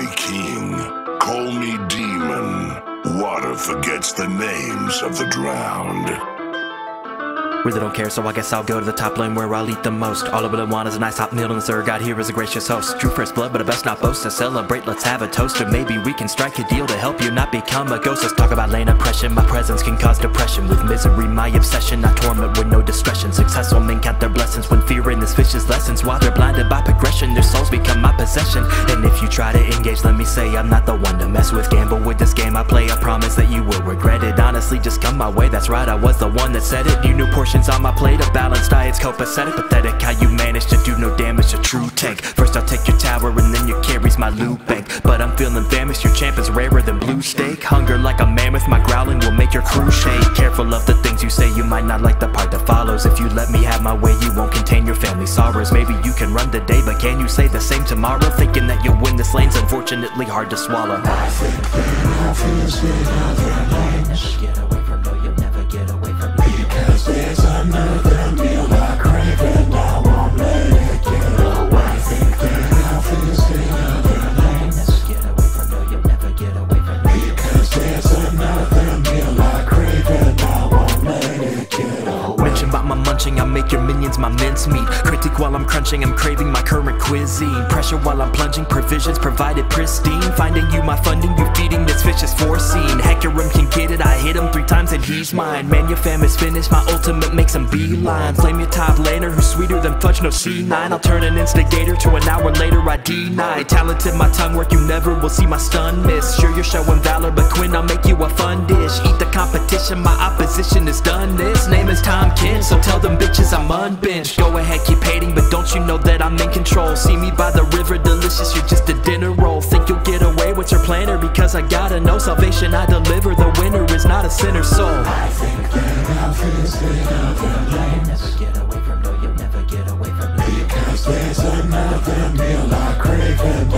me king, call me demon. Water forgets the names of the drowned. Really don't care, so I guess I'll go to the top lane where I'll eat the most. All I really want is a nice hot meal, and the sir God here is a gracious host. True first blood, but I best not boast. To celebrate, let's have a toast, or maybe we can strike a deal to help you not become a ghost. Let's talk about lane oppression. My presence can cause depression. With misery, my obsession, I torment with no discretion. Successful men count their blessings when fear fearing this vicious lessons. While And if you try to engage, let me say I'm not the one to mess with. Gamble with this game I play, I promise that you will regret it. Honestly, just come my way, that's right, I was the one that said it. You knew portions on my plate, a balanced diet's copacetic. Pathetic how you managed to do no damage, a true tank. First I'll take your tower and then your carries my loot bank. But I'm feeling famished, your champ is rarer than blue steak. Hunger like a mammoth, my growling will make your crew shake. Careful of the things you say, you might not like the part that follows. If you let me have my way, you won't sorrows. Maybe you can run the day, but can you say the same tomorrow? Thinking that you'll win this lane's unfortunately hard to swallow. Away. Mention about my munching, I make your minions my mincemeat. Critic while I'm crunching, I'm craving my current cuisine. Pressure while I'm plunging, provisions provided pristine. Finding you my funding, you feeding this vicious foreseen. Hecarim can get it, I hit him three times and he's mine. Man, your fam is finished, my ultimate makes him beeline. Flame your top laner, who's sweeter than fudge, no C9. I'll turn an instigator to an hour later, I deny. Talented my tongue work, you never will see my stun miss. Sure, you're showing valor, but Quinn, I'll make you a fun dish. Eat competition, my opposition is done. This name is Tahm Kench, so tell them bitches I'm unbenched. Go ahead, keep hating, but don't you know that I'm in control? See me by the river, delicious, you're just a dinner roll. Think you'll get away with your planner because I gotta know salvation I deliver. The winner is not a sinner soul. I think that I feel the. Never get away from no, you'll never get away from me. Because there's another meal I crave and